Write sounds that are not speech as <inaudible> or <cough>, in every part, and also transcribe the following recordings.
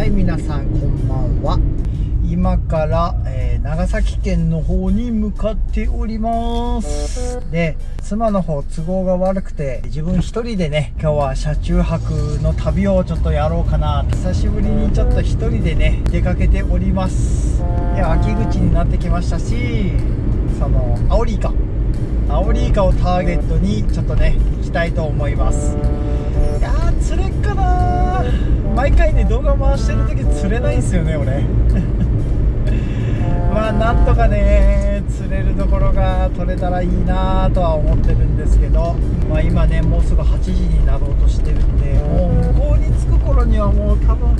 はい皆さんこんばんは。今から、えー長崎県の方に向かっております。で妻の方都合が悪くて自分一人でね今日は車中泊の旅をちょっとやろうかな。久しぶりにちょっと一人でね出かけております。で秋口になってきましたしそのアオリイカ。アオリイカをターゲットにちょっとね行きたいと思います。いやー釣れっかな毎回ね動画回してる時釣れないんですよね俺。<laughs> まあなんとかね釣れるところが取れたらいいなとは思ってるんですけど、まあ、今ねもうすぐ8時になろうとしてるんでもう向こうに着く頃にはもう多分ん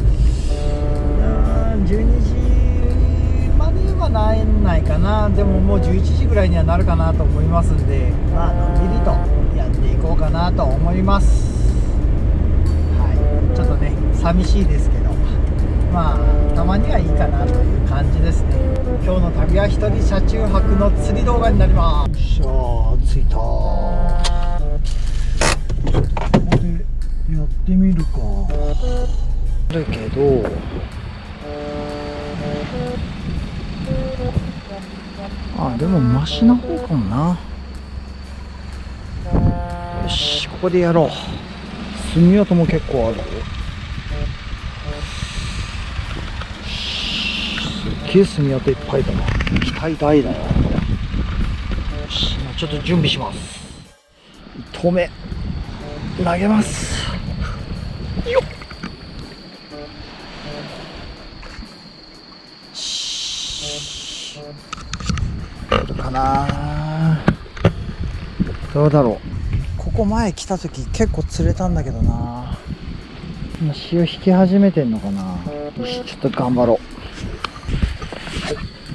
12時まではないないかな。でももう11時ぐらいにはなるかなと思いますんでまあのんびりとやっていこうかなと思います。はいちょっとね寂しいですけどまあたまにはいいかなという感じですね。今日の旅は一人車中泊の釣り動画になります。しゃ着いたここでやってみるか。だけどあでもマシな方かもな。よしここでやろう。炭跡も結構ある。よすっげえ炭跡いっぱいだな。期待大だよ。今ちょっと準備します。1投目投げます。よっ。どうかなどうだろうこ前来た時結構釣れたんだけどな。今潮引き始めてんのかな。よしちょっと頑張ろ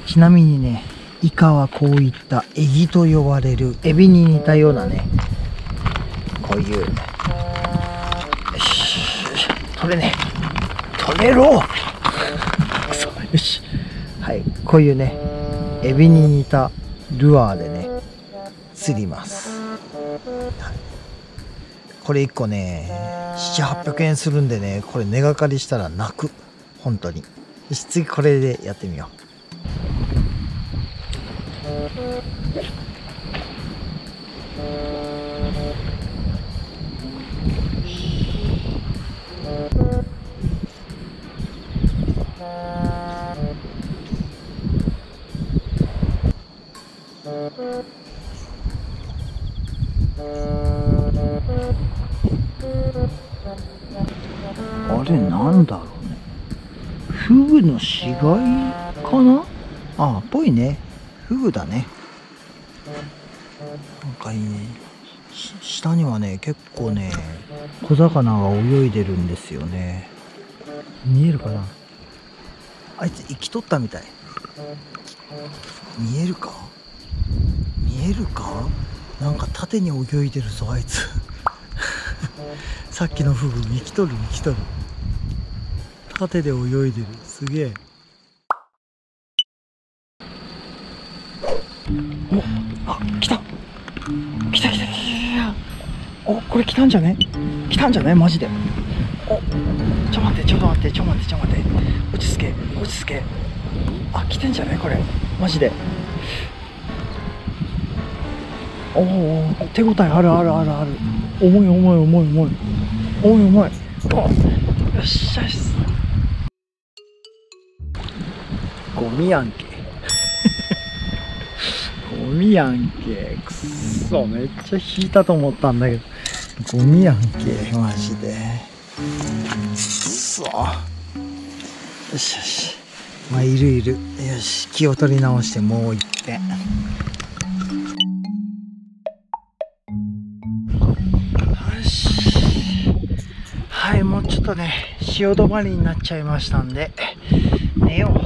う。ちなみにねイカはこういったエギと呼ばれるエビに似たようなねこういうよし取れね取れろ。よし。はいこういうねエビに似たルアーでね釣ります、はい。これ1個ね7800円するんでねこれ値がかりしたら泣く。本当に。次これでやってみよう。あれなんだろうね。フグの死骸かな？あぽいね。フグだね。なんかいいね。下にはね結構ね小魚が泳いでるんですよね。見えるかな？あいつ生きとったみたい。見えるか？見えるか？なんか縦に泳いでるぞあいつ。<laughs> さっきのフグ生きとる生きとる。縦で泳いでる。すげえ。おあ来た。来た来た来た来た。おこれ来たんじゃね？来たんじゃないマジで。おちょ待ってちょっと待ってちょ待ってちょ待って。落ち着け落ち着け。あ来てんじゃないこれ。マジで。おお手応えあるあるあるある。重い重い重い重い。重い重い。およっしゃ。っすゴミやんけ。ゴミやんけ。くっそめっちゃ引いたと思ったんだけど。ゴミやんけマジで。くっそ。よしよし。まあいるいる。よし気を取り直してもう一遍とね潮止まりになっちゃいましたんで寝よう。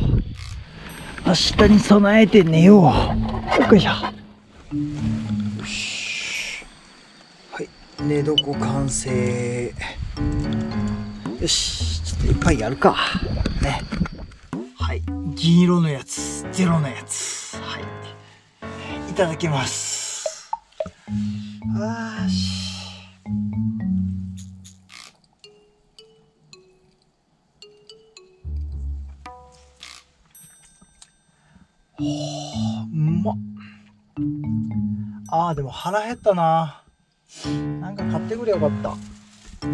明日に備えて寝よう。よいしょよし。はい。寝床完成。よし。ちょっと一杯やるか。ね。はい。銀色のやつ。ゼロのやつ。はい。いただきます。あーし。うまっ。あーでも腹減ったな。なんか買ってくれよかった。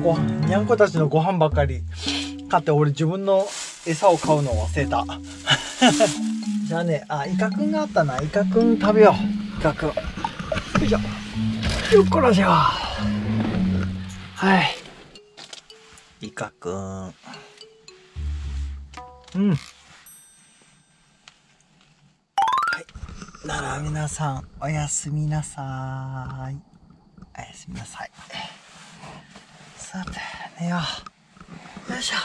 ご飯にゃんこたちのご飯ばっかり。買って俺自分の餌を買うのを忘れた。<laughs> じゃあねあイカくんがあったな。イカくん食べよう。イカくん。よいしょ。よっこらしょはい。イカくん。うんなら皆さんおやすみなさい。おやすみなさい。さて寝よう。よいしょ。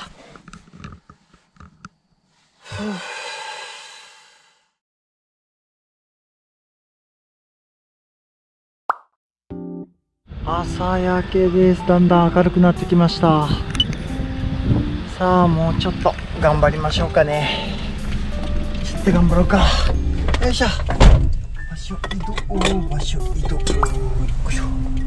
朝焼けです。だんだん明るくなってきました。さあもうちょっと頑張りましょうかね。ちょっと頑張ろうか。よいしょ。場所移動場所移動。よいしょ。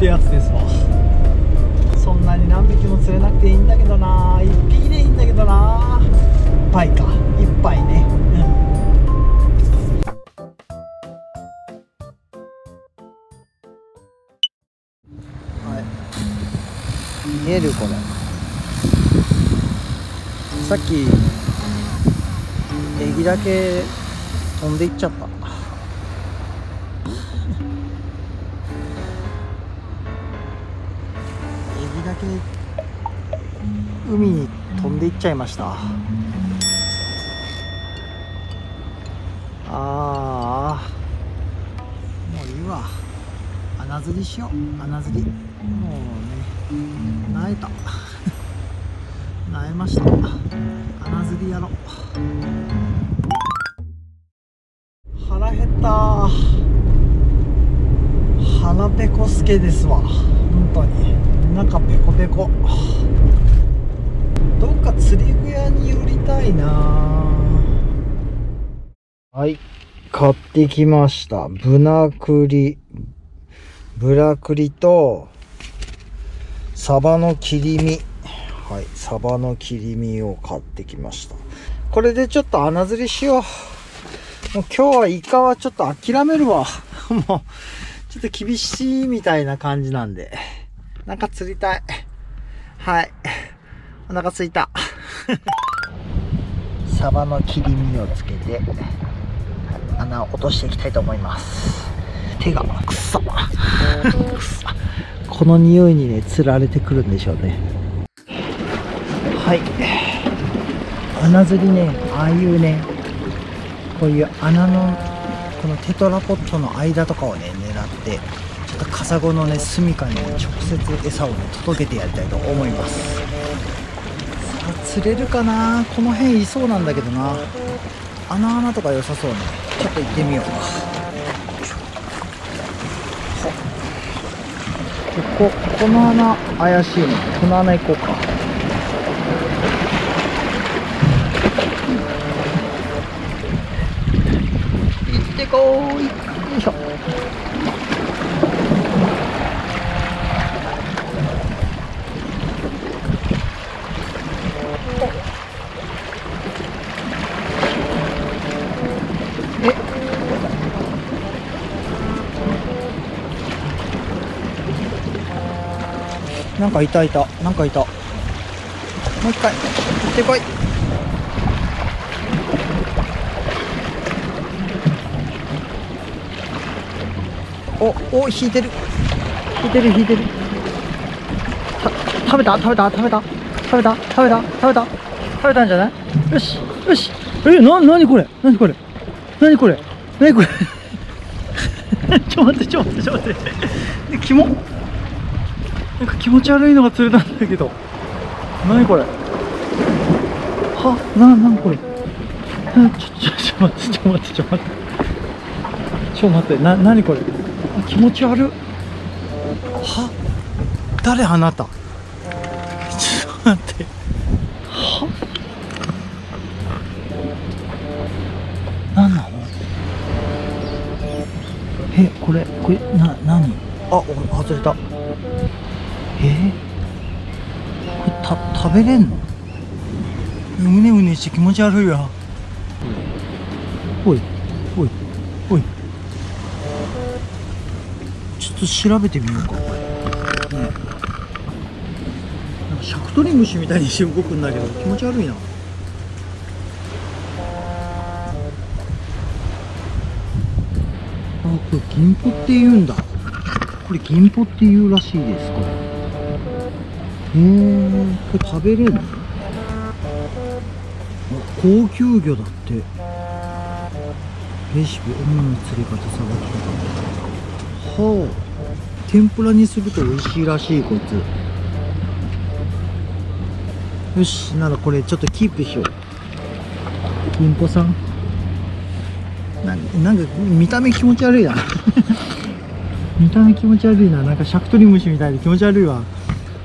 ってやつですわ。そんなに何匹も釣れなくていいんだけどな。1匹でいいんだけどな。1杯か。1杯ね。はい。見えるこれ。さっきエギだけ飛んでいっちゃった。海に飛んでいっちゃいました。ああもういいわ。穴釣りしよう。穴釣り。もうねなえたなえました。穴釣りやろ腹減った。腹ペコスケですわ。本当に。中ペコペコ。どっか釣り具屋に寄りたいな。はい買ってきました。ブナクリ。ブラクリとサバの切り身。はいサバの切り身を買ってきました。これでちょっと穴釣りしよう。もう今日はイカはちょっと諦めるわ。<laughs> もうちょっと厳しいみたいな感じなんで。なんか釣りたい。はい。お腹すいた。サバの切り身をつけて、穴を落としていきたいと思います。手が、くっさ。くっさ。この匂いにね、釣られてくるんでしょうね。はい。穴釣りね、ああいうね、こういう穴のこのテトラポットの間とかをね狙ってったカサゴのね住処に直接餌をね届けてやりたいと思います。さあ釣れるかな？この辺いそうなんだけどな。穴穴とか良さそうね。ちょっと行ってみようか。こここの穴怪しいね。この穴行こうか。なんかいたいた。なんかいた。もう一回。行ってこい。おお引いてる。引いてる引いてる。食べた？食べた？食べた？食べた？食べた？食べた？食べたんじゃない？よし。よし。えななにこれ？なにこれ？なにこれ？なにこれ？<laughs> ちょ待ってちょ待ってちょ待って。キモなんか気持ち悪いのが釣れたんだけど。なにこれ？は？ななにこれ？ちょちょちょ待ってちょ待ってちょ待って。ちょ待ってななにこれ？あ気持ち悪っ。は？誰あなた？ちょっと待って。は？何なの？えこれこれな何？あお外れた。え？これた食べれんの？うねうねして気持ち悪いわ。おいおいおい。ちょっと調べてみようかこれねなんかシャクトリムシみたいにして動くんだけど気持ち悪いな。あこれ銀ポって言うんだ。これ銀ポって言うらしいですこれ。えこれ食べれるの？あ高級魚だって。レシピ主な釣り方さばき方はあ。天ぷらにすると美味しいらしいこいつ。よしならこれちょっとキープしよう。銀ポさん？ななんか見た目気持ち悪いな。<laughs> 見た目気持ち悪いな。なんかシャクトリムシみたいで気持ち悪いわ。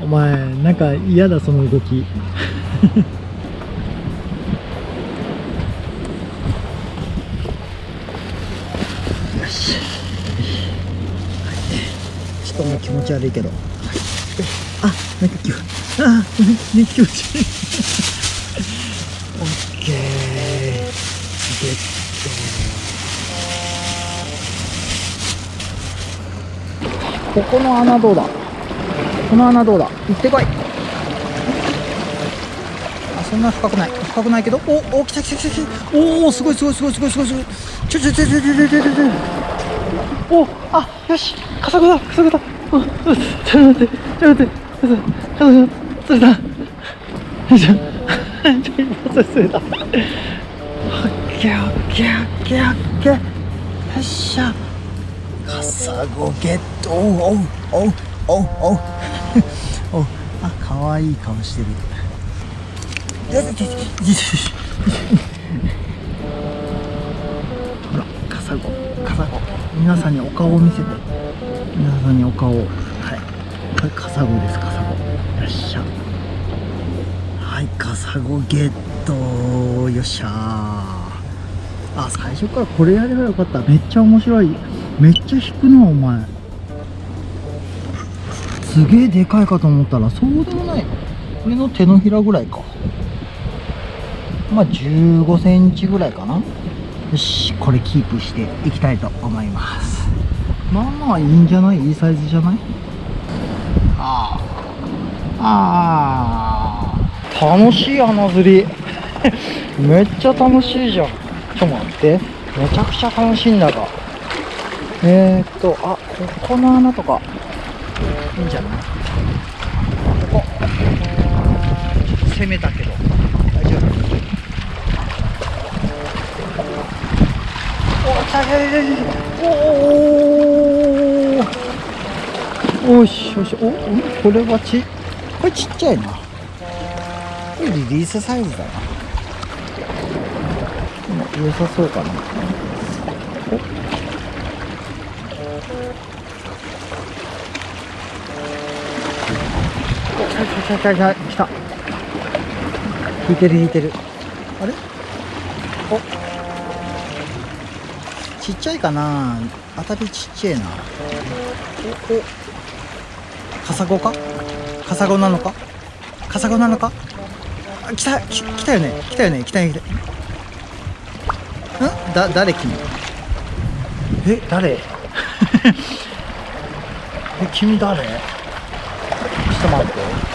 お前なんか嫌だその動き。よし。ちょっともう気持ち悪いけど。あなんか気持ちあね気持ち悪い。オッケー。ゲット。ここの穴どうだ？この穴どうだ？行ってこい。あそんな深くない。深くないけど？おお来た来た来た来た。おおすごいすごいすごいすごいすごいすごい。ちょちょちょちょちょちょちょちょおあよしカサゴだカサゴだおちょっと待ってちょっと待ってカサゴカサゴ釣れたよいしょちょ今釣れたオッケーオッケーオッケーオッケーよっしゃカサゴゲットおうおうおうおうおう。おう。<laughs> あ可愛い顔してる。ほらカサゴ。カサゴ。皆さんにお顔を見せて。皆さんにお顔を。はい。これカサゴですカサゴ。よっしゃ。はいカサゴゲットよっしゃあ最初からこれやればよかった。めっちゃ面白い。めっちゃ引くなお前。すげえでかいかと思ったらそうでもない俺の手のひらぐらいか。まあ1 5センチぐらいかな。よしこれキープしていきたいと思います。まあまあいいんじゃない？いいサイズじゃない？ああ。あ楽しい穴釣り。<laughs> めっちゃ楽しいじゃん。ちょっと待って。めちゃくちゃ楽しいんだが。えー、っとあここの穴とか。いいんじゃない？ここ。攻めたけど。大丈夫。お来た来た来た来たおおよしよしおおこれはちこれちっちゃいなこれリリースサイズだなうん良さそうかな来た来た来た来た来た。引いてる引いてる。あれ？お。ちっちゃいかな？当たりちっちゃいな。おお。カサゴか？カサゴなのか？カサゴなのか？あ来たき来たよね。来たよね。来たよね。ん？だ誰君？え誰？<laughs> え君誰？ちょっと待って。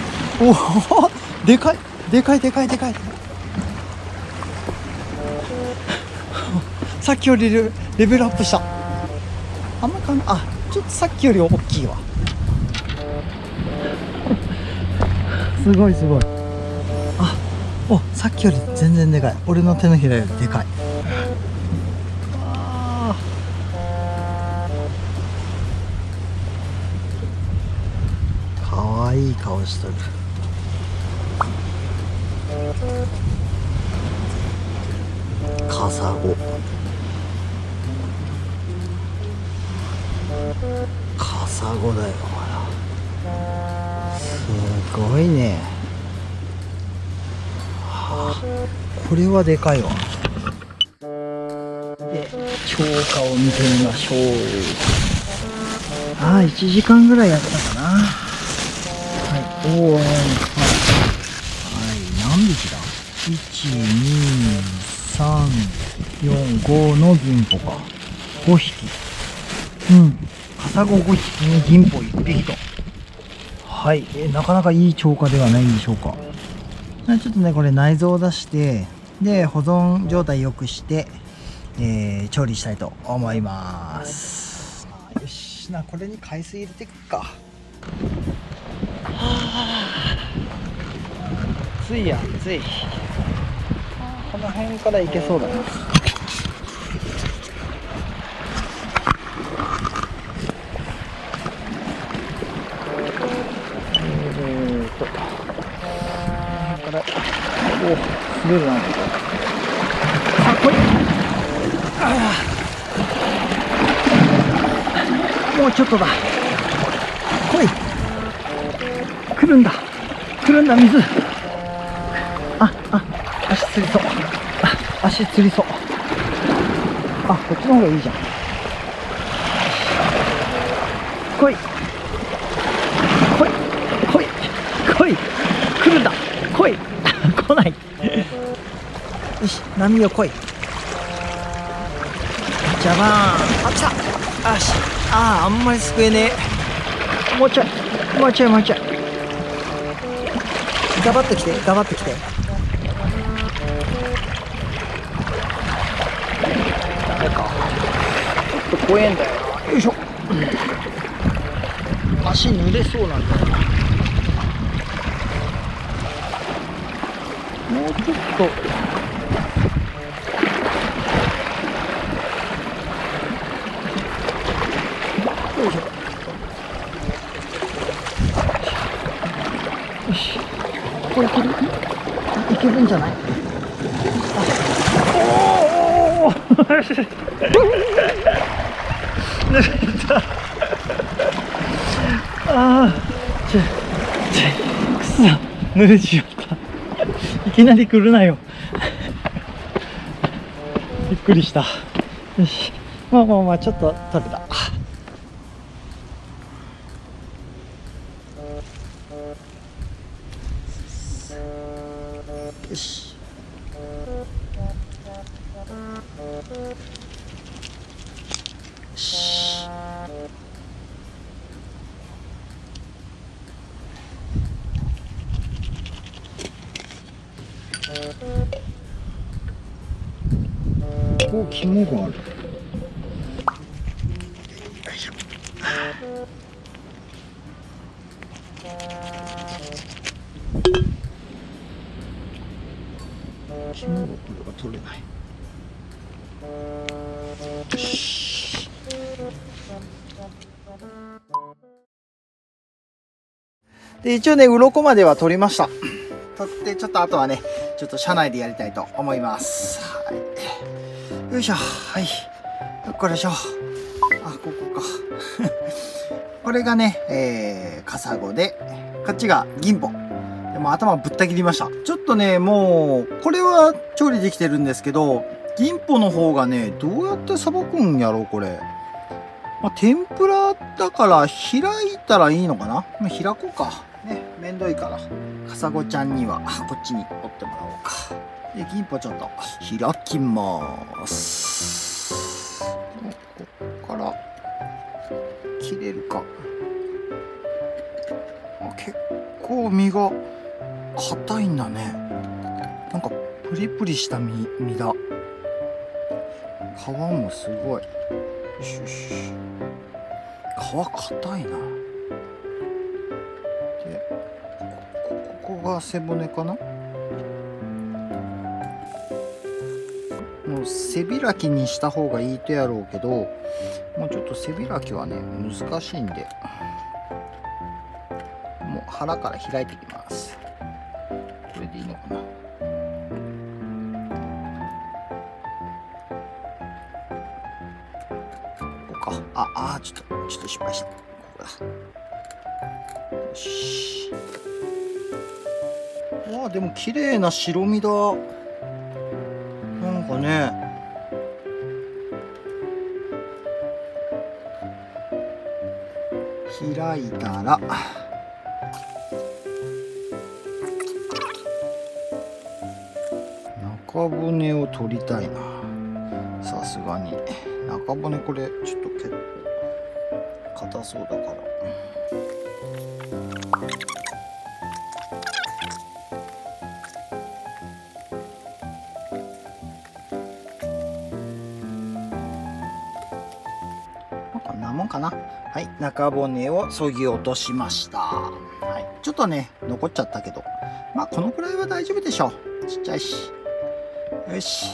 おおでかいでかいでかいでかい。さっきよりレベルアップした。あんまかなあちょっとさっきより大きいわ。すごいすごい。あおさっきより全然でかい。俺の手のひらよりでかい。あかわいい顔しとる。サゴカサゴだよほら。すごいね。はあこれはでかいわ。で超過を見てみましょう。ああ1時間ぐらいやったかな。はいおおはい、はい、何匹だ？345の銀歩か。5匹。うん。カサゴ5匹に銀歩1匹と。はい、えなかなかいい超過ではないでしょうか。ちょっとねこれ内臓を出してで保存状態良くして、えー調理したいと思います。よし。なこれに海水入れていくか。はあ。暑いや暑い。この辺からいけそうだな。えーとこれからおお滑るな。あこいああもうちょっとだ。来い。来るんだ。来るんだ水。足つりそう。あこっちの方がいいじゃん。来い。来い。来い。来い。来るんだ。来い。<laughs> 来ない。よし波よ来い。じゃばーんあ来た。よしあーあんまりすくえねえ。もうちょい。もうちょいもうちょい。ガバッと来てガバッと来て。怖えんだよな。よいしょ。足濡れそうなんだよな。もうちょっと。よいしょ。よしこれいける？いけるんじゃない？あ。おお <laughs> 濡れたあーちょちょくそ濡れちゃった。いきなり来るなよ。びっくりした。よし。まあまあまあちょっと取れた。よし。肝がある。肝が取れば取れない。よしで一応ね鱗までは取りました。取ってちょっとあとはねちょっと車内でやりたいと思います。よいしょ。はい。よっこらしょ。あここか。<laughs> これがねえー、カサゴでこっちが銀ポでも頭ぶった切りました。ちょっとねもうこれは調理できてるんですけど銀ポの方がねどうやってさばくんやろうこれ。まあ、天ぷらだから開いたらいいのかな、ま、開こうか。ねめんどいから。カサゴちゃんにはこっちに折ってもらおうか。で銀ポちょっと開きます。ここから切れるか。あ結構身が硬いんだね。なんかプリプリした身身だ。皮もすごい。よしよし。皮硬いな。でこここが背骨かな？背開きにした方がいいとやろうけどもうちょっと背開きはね難しいんでもう腹から開いていきます。これでいいのかな。ここか。ああちょっとちょっと失敗した。ここだ。よし。わあでも綺麗な白身だ。たら。中骨を取りたいな。さすがに。中骨これちょっと結構硬そうだから。中骨をそぎ落としました。はい。ちょっとね残っちゃったけど。まあこのくらいは大丈夫でしょう。ちっちゃいし。よし。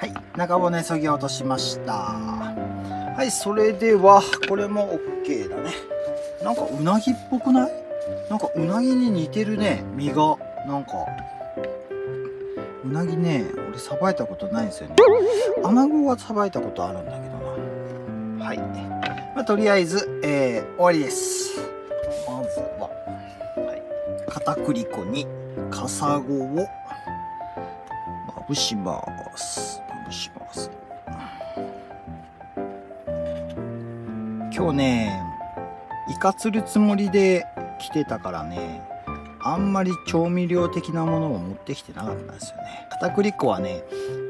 はい。中骨そぎ落としました。はいそれではこれも OK だね。なんかうなぎっぽくない？なんかうなぎに似てるね。身が。なんか。うなぎね俺さばいたことないんですよね。アナゴはさばいたことあるんだけど、とりあえず、えー終わりです。まずは、はい、片栗粉にカサゴをまぶします。まぶします。今日ねイカ釣るつもりで来てたからねあんまり調味料的なものを持ってきてなかったんですよね。片栗粉はね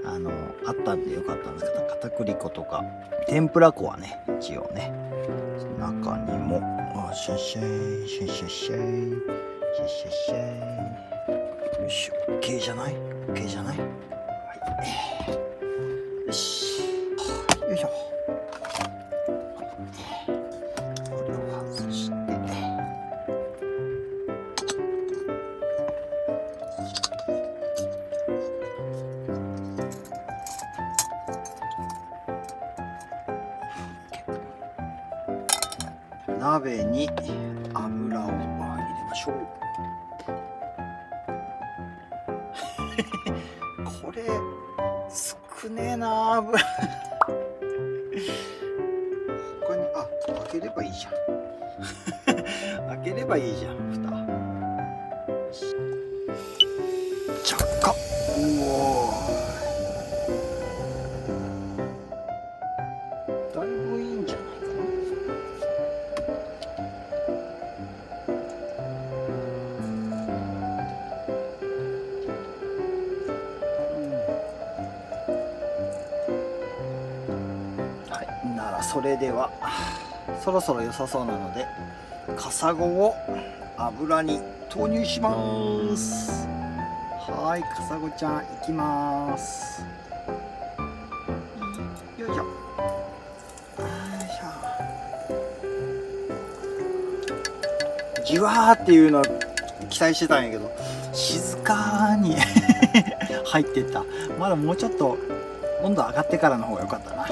あのあったんでよかったんですけど片栗粉とか天ぷら粉はね一応ね中にも。あシェシェイシェシェシェイシェシェシェイ。よし OK じゃない？OK じゃない？はい。よし。それではそろそろ良さそうなのでカサゴを油に投入します。はいカサゴちゃんいきます。よいしょ。よいしょじわーっていうの期待してたんやけど静かに <laughs> 入ってった。まだもうちょっと温度上がってからの方が良かったな。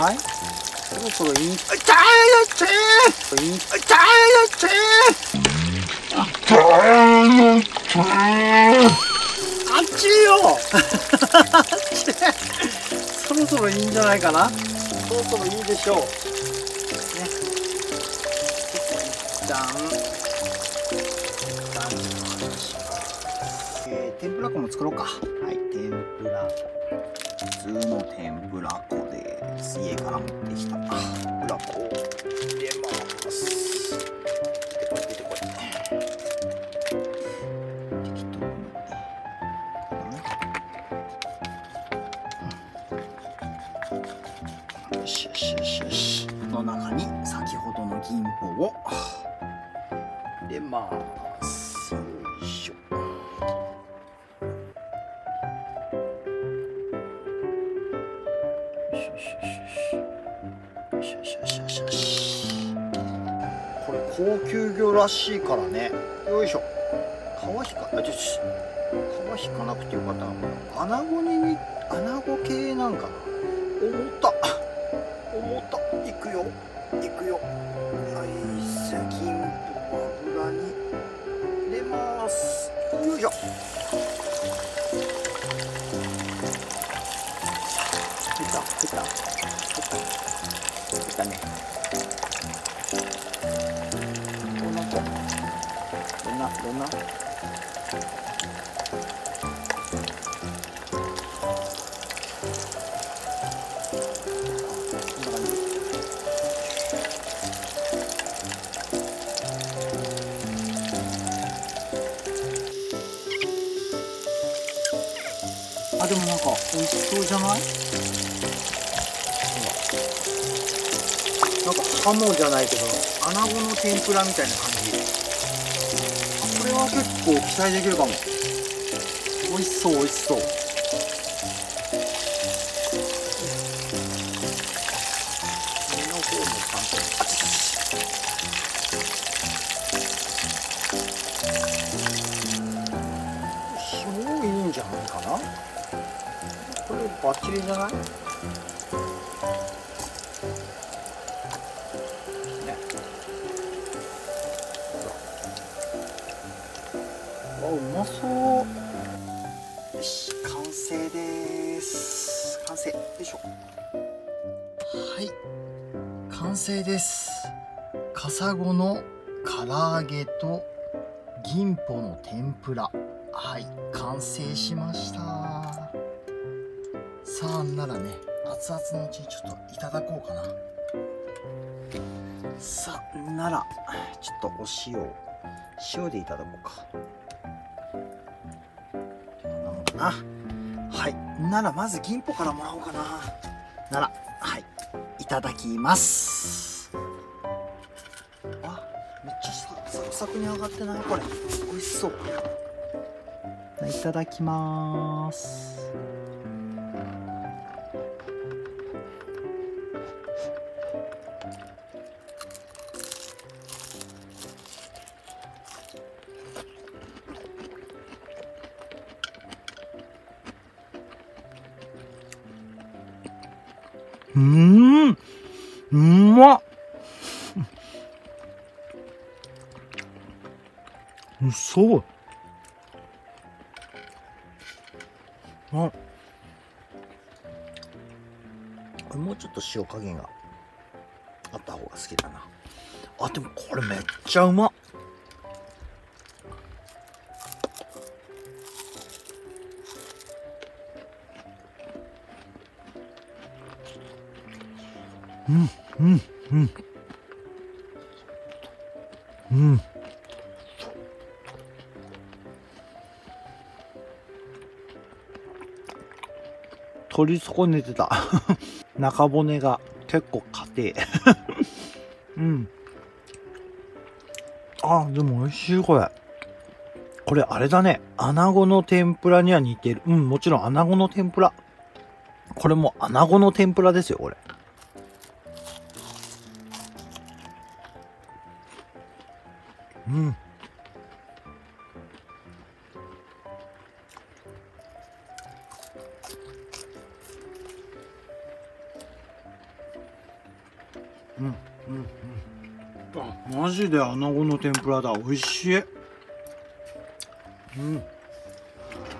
ない？そろそろいい。痛い痛い痛い痛いあっちよそろそろいいんじゃないかなそろそろいいでしょう。ね。じゃ。天ぷら粉も作ろうかはい天ぷら普通の天ぷら粉家から持ってきた。らしいからね。よいしょ。皮引かあちょちょ皮引かなくてよかった。穴子にに穴子系なんかな。なんかハモじゃないけど穴子の天ぷらみたいな感じ。これは結構期待できるかも。美味しそう美味しそう。はい。完成です。カサゴの唐揚げと銀歩の天ぷら。はい。完成しました。さあならね熱々のうちにちょっといただこうかな。さあならちょっとお塩塩でいただこうか。な。はい。ならまず銀歩からもらおうかな。なら。ただきます。あめっちゃササクサクに上がってない？これ。美味しそう。いただきます。うそうあもうちょっと塩加減が。あった方が好きだな。あでもこれめっちゃうま。っうんうん取り損ねてた。<laughs> 中骨が結構硬い。<laughs> うん。あでも美味しいこれ。これあれだね。穴子の天ぷらには似てる。うんもちろん穴子の天ぷら。これも穴子の天ぷらですよこれ。の天ぷらだ美味しい。うん。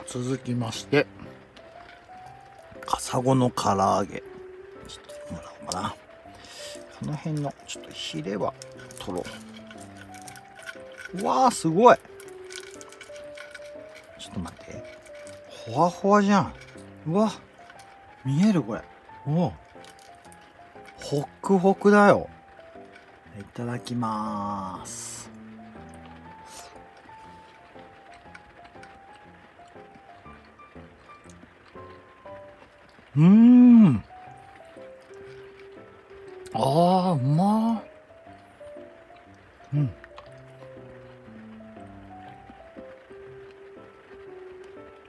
続きましてカサゴの唐揚げ。ちょっともらおうかな。この辺のちょっとヒレは取ろう。うわーすごい。ちょっと待って。ほわほわじゃん。うわ。見えるこれ。おホックホクだよ。いただきます。うーん。あーうまうん。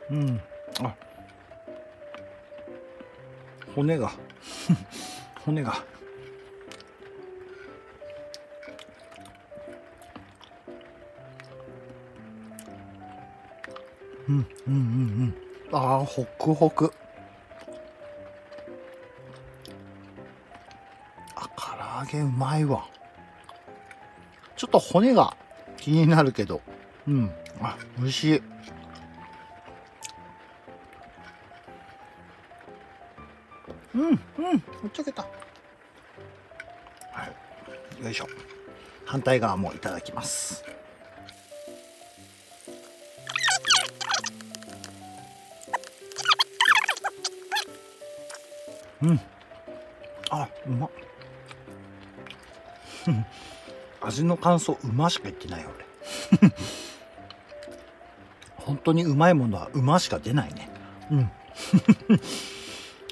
うん。あ。骨が。<laughs> 骨が。うんうんうんうん。ああホクホク。げうまいわ。ちょっと骨が気になるけど。うん。あ美味しい。うんうんおっちゃけた。はい。よいしょ。反対側もいただきます。うん。あうまっ。味の感想うましか言ってないよ俺。本当にうまいものはうましか出ないね。うん。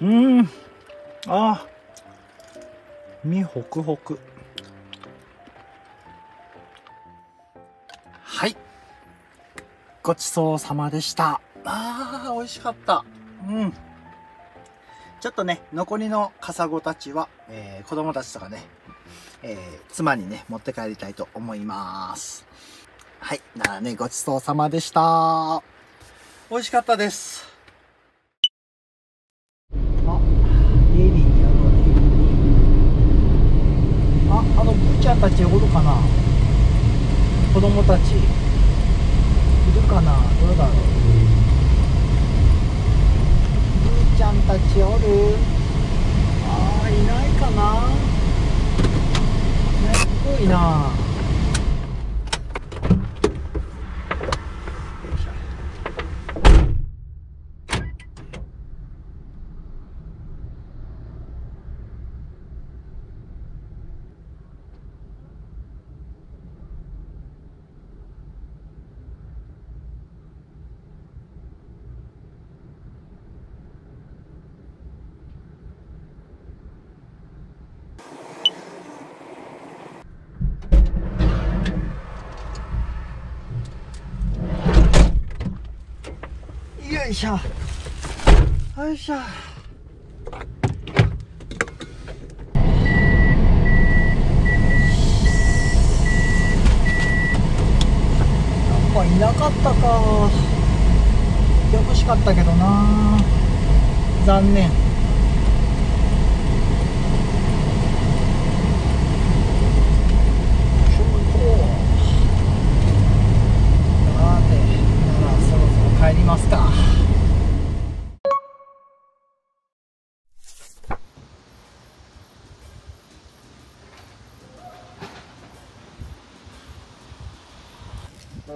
うん。あ。身ホクホク。はい。ごちそうさまでした。あー美味しかった。うん。ちょっとね残りのカサゴたちは、えー、子供たちとかね、えー、妻にね持って帰りたいと思います。はいならねごちそうさまでした。美味しかったです。あデイリーにあるわねああのブーちゃんたちおるかな？子供たちいるかなどうだろうブーちゃんたちおるあーいないかなねすごいなよいしょ。よいしょ。やっぱいなかったか。よくしかったけどな。残念しょう行こうさてならそろそろ帰りますかおス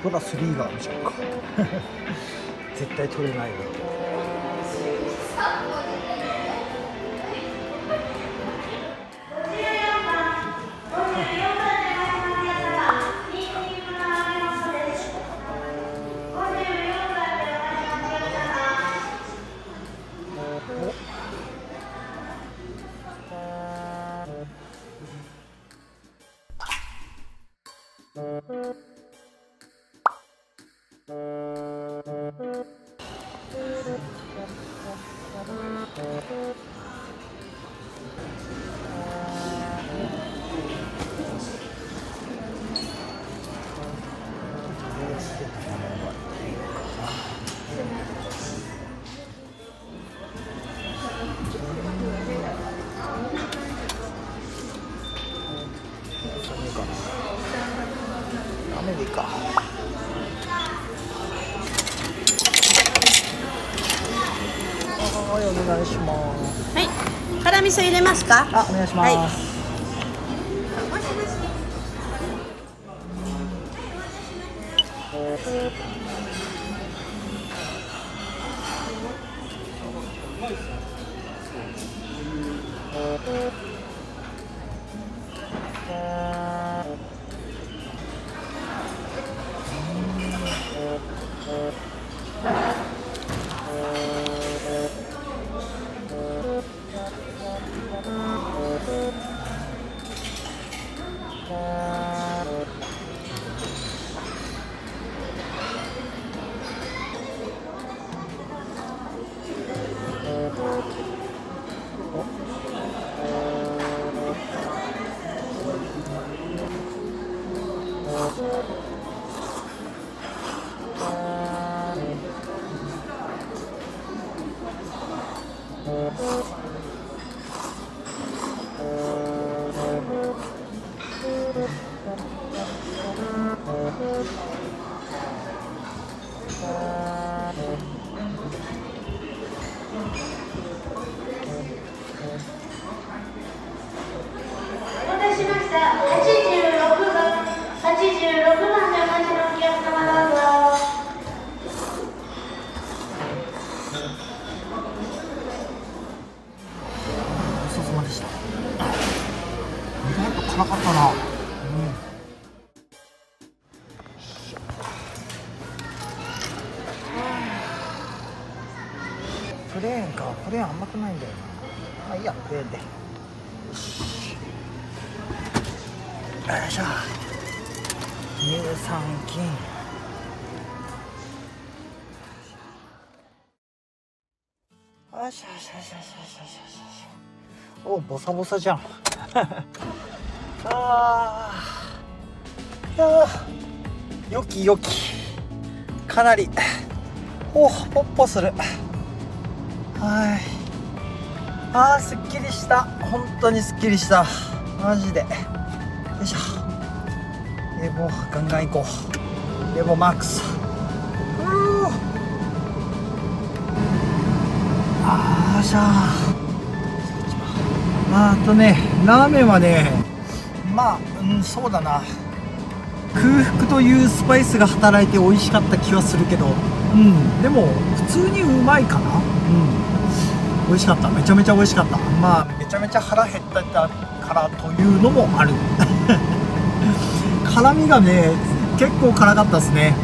プラ3があるじゃんか。<laughs> 絶対取れないよ味噌入れますか？あお願いします、はい Oh. ボサボサじゃん。<laughs> あー。いやー。よきよき。かなり。おポッポする。はい。あーすっきりした。本当にすっきりした。マジで。よいしょ。レボガンガンいこう。レボマックス。うー。あーしゃあーとねラーメンはねまあうんそうだな。空腹というスパイスが働いて美味しかった気はするけどうんでも普通にうまいかな。うん。美味しかった。めちゃめちゃ美味しかった。まあめちゃめちゃ腹減ったからというのもある。<laughs> 辛みがね結構辛かったですね。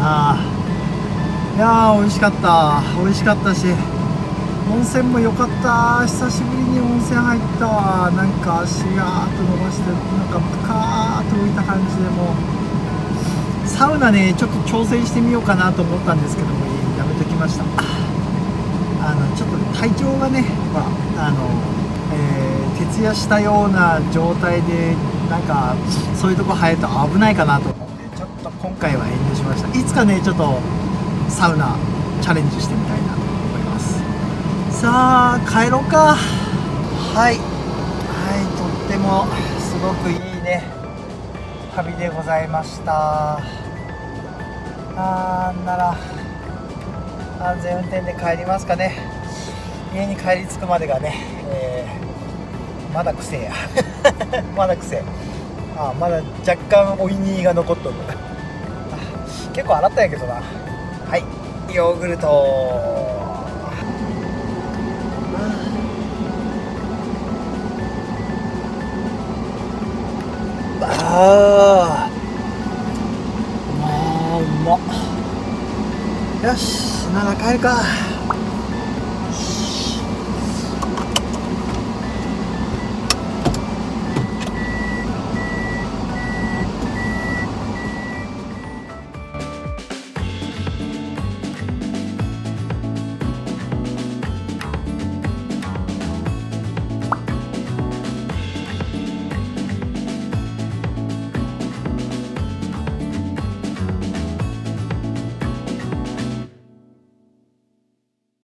ああいやー美味しかった。美味しかったし。温泉も良かった。久しぶりに温泉入ったわ。なんか足がーっと伸ばしてなんかぷかーっと浮いた感じでもう。サウナねちょっと挑戦してみようかなと思ったんですけどもやめときました。あのちょっと体調がねほらあの、えー徹夜したような状態でなんかそういうとこ入ると危ないかなと思ってちょっと今回は遠慮しました。いつかねちょっとサウナチャレンジしてみたいなと。さあ帰ろうか。はい。はいとってもすごくいいね。旅でございました。あーなら安全運転で帰りますかね。家に帰り着くまでがね、えーまだ癖や。<laughs> まだ癖。あまだ若干おいにが残っとる。結構洗ったんやけどな。はい。ヨーグルト。あー。まあうまっ。よしなら帰るか。